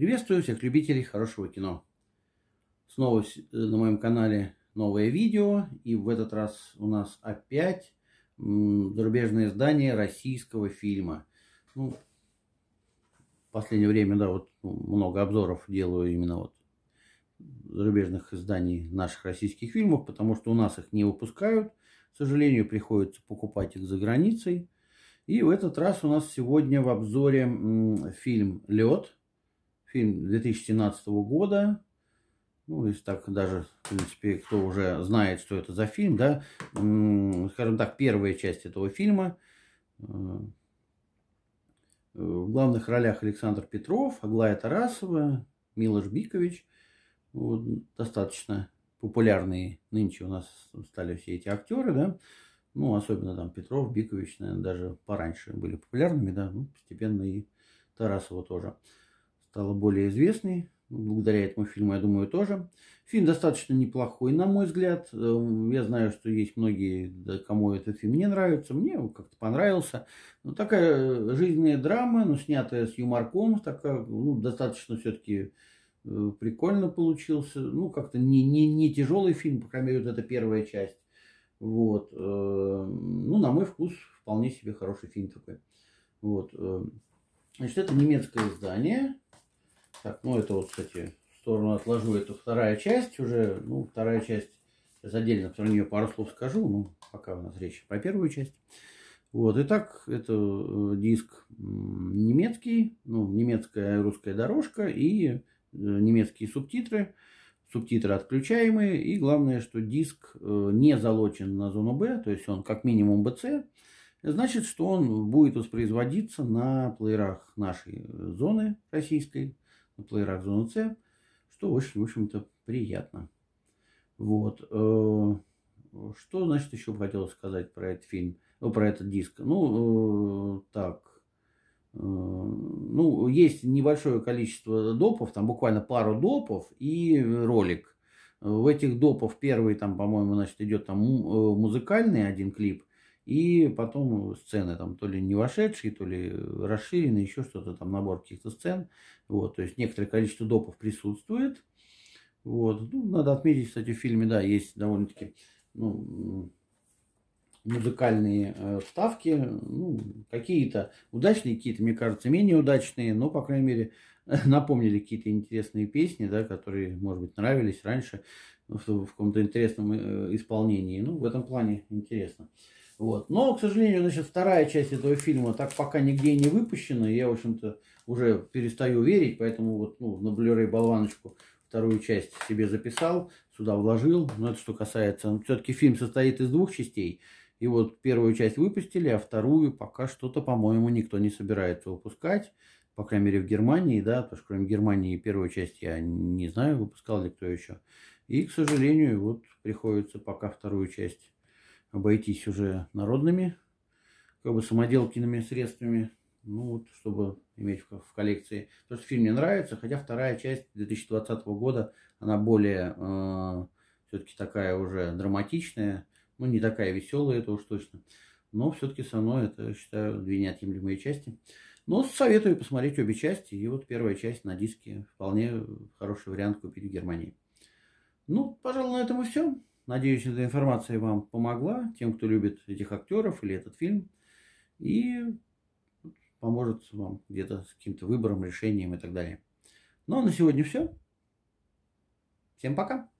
Приветствую всех любителей хорошего кино. Снова э, на моем канале новое видео. И в этот раз у нас опять зарубежное издание российского фильма. Ну, в последнее время, да, вот ну, много обзоров делаю именно вот зарубежных изданий наших российских фильмов, потому что у нас их не выпускают. К сожалению, приходится покупать их за границей. И в этот раз у нас сегодня в обзоре фильм «Лед». Фильм 2017 года. Ну, если так даже, в принципе, кто уже знает, что это за фильм, да, скажем так, первая часть этого фильма. Э, в главных ролях Александр Петров, Аглая Тарасова, Милош Бикович. Вот, достаточно популярные нынче у нас стали все эти актеры, да. Ну, особенно там Петров, Бикович, наверное, даже пораньше были популярными, да. Ну, постепенно и Тарасова тоже стала более известной. Благодаря этому фильму, я думаю, тоже. Фильм достаточно неплохой, на мой взгляд. Эм, я знаю, что есть многие, кому этот фильм не нравится. Мне как-то понравился. Ну, такая жизненная драма, но снятая с юморком. Такая, ну, достаточно все-таки э, прикольно получился. Ну, как-то не, не, не тяжелый фильм, по крайней мере, вот эта первая часть. Вот. Э, ну, на мой вкус, вполне себе хороший фильм такой. Вот. Э, значит, это немецкое издание. Так, ну это вот, кстати, в сторону отложу. Это вторая часть уже. Ну, вторая часть. Сейчас отдельно про нее пару слов скажу. Ну, пока у нас речь про первую часть. Вот, итак, это э, диск немецкий, ну, немецкая русская дорожка и немецкие субтитры субтитры отключаемые. И главное, что диск э, не залочен на зону B, то есть он как минимум BC. Значит, что он будет воспроизводиться на плеерах нашей зоны российской, на плеерах зоны C, что очень, в общем-то, приятно. Вот. Э, что, значит, еще бы хотелось сказать про этот фильм, ну, про этот диск? Ну, э, так, ну, есть небольшое количество допов, там буквально пару допов и ролик. В этих допов первый там, по-моему, значит, идет там э, музыкальный один клип, и потом сцены там то ли не вошедшие, то ли расширенные, еще что-то там, набор каких-то сцен. Вот, то есть некоторое количество допов присутствует. Вот. Ну, надо отметить, кстати, в фильме, да, есть довольно-таки ну, музыкальные э, вставки, ну, какие-то удачные, какие-то, мне кажется, менее удачные, но, по крайней мере, напомнили какие-то интересные песни, да, которые, может быть, нравились раньше в, каком-то интересном э, исполнении. Ну, в этом плане интересно. Вот. Но, к сожалению, значит, вторая часть этого фильма так пока нигде не выпущена. Я, в общем-то, уже перестаю верить, поэтому вот ну, на Blu-ray болваночку вторую часть себе записал, сюда вложил. Но это что касается... Ну, Все-таки фильм состоит из двух частей. И вот первую часть выпустили, а вторую пока что-то, по-моему, никто не собирается выпускать. По крайней мере, в Германии, да, потому что кроме Германии первую часть я не знаю, выпускал ли кто еще. И, к сожалению, вот приходится пока вторую часть обойтись уже народными, как бы самоделкиными средствами, ну вот, чтобы иметь в, коллекции. Потому что фильм мне нравится, хотя вторая часть 2020 года, она более э, все-таки такая уже драматичная, ну, не такая веселая, это уж точно. Но все-таки со мной это, считаю, две неотъемлемые части. Но советую посмотреть обе части. И вот первая часть на диске вполне хороший вариант купить в Германии. Ну, пожалуй, на этом и все. Надеюсь, эта информация вам помогла, тем, кто любит этих актеров или этот фильм. И поможет вам где-то с каким-то выбором, решением и так далее. Ну, а на сегодня все. Всем пока!